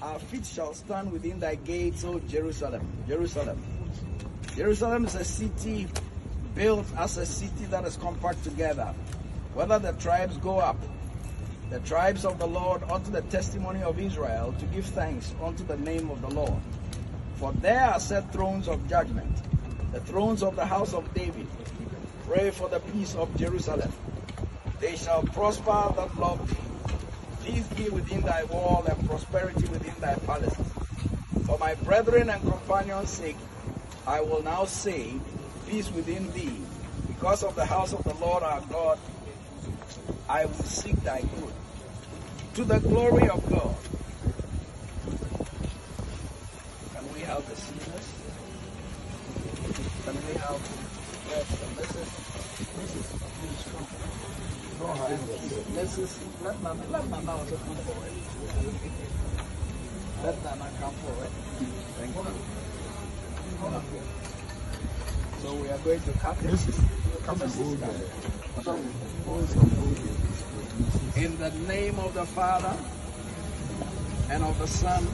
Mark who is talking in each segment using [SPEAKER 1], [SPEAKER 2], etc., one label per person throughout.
[SPEAKER 1] Our feet shall stand within thy gates, O Jerusalem. Jerusalem. Jerusalem is a city built as a city that is compact together. Whether the tribes go up, the tribes of the Lord unto the testimony of Israel to give thanks unto the name of the Lord. For there are set thrones of judgment, the thrones of the house of David. Pray for the peace of Jerusalem. They shall prosper that love thee. Peace be within thy wall and prosperity within thy palaces. For my brethren and companions' sake, I will now say, Peace within thee. Because of the house of the Lord our God, I will seek thy good. To the glory of God. Can we have the singers? Can we have the Mrs. Mrs. Mrs. Let Mama, let Mama also come forward. Let Mama come forward. Thank you. Come up here. So we are going to cut this.
[SPEAKER 2] Come
[SPEAKER 1] In the name of the Father, and of the Son,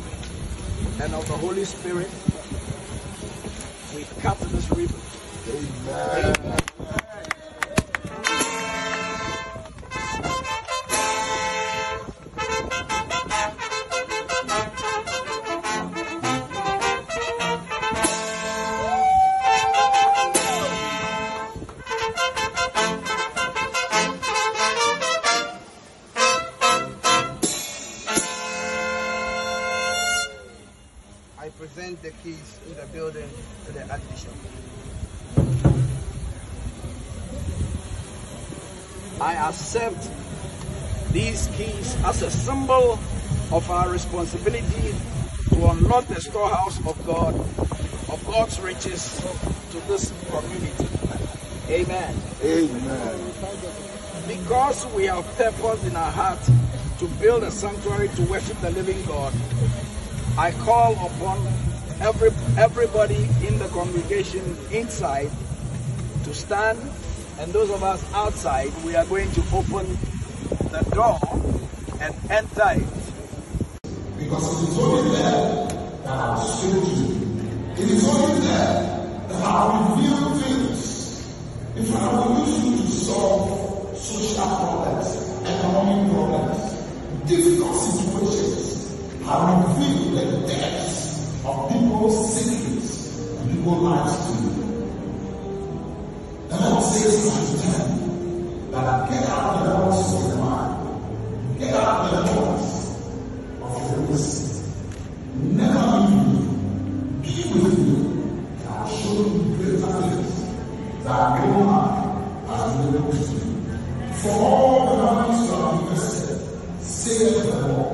[SPEAKER 1] and of the Holy Spirit, we cut this ribbon.
[SPEAKER 2] Amen. Amen.
[SPEAKER 3] I present the keys to the building
[SPEAKER 1] to the Archbishop. I accept these keys as a symbol of our responsibility to unlock the storehouse of God, of God's riches to this community. Amen.
[SPEAKER 2] Amen.
[SPEAKER 1] Because we have purpose in our heart to build a sanctuary to worship the living God, I call upon every everybody in the congregation inside to stand, and those of us outside, we are going to open the door and enter it.
[SPEAKER 2] Because it is only there that I will show you. It is only there that I will reveal things. If I will use you to solve I reveal the depths of people's secrets and people's lives to you. The Lord says to that get out of the house of your mind. Get out of the house of your wisdom. Never leave me. Be with me. I'll show you greater things that no man has been able to do. For all the knowledge you have invested, save the Lord.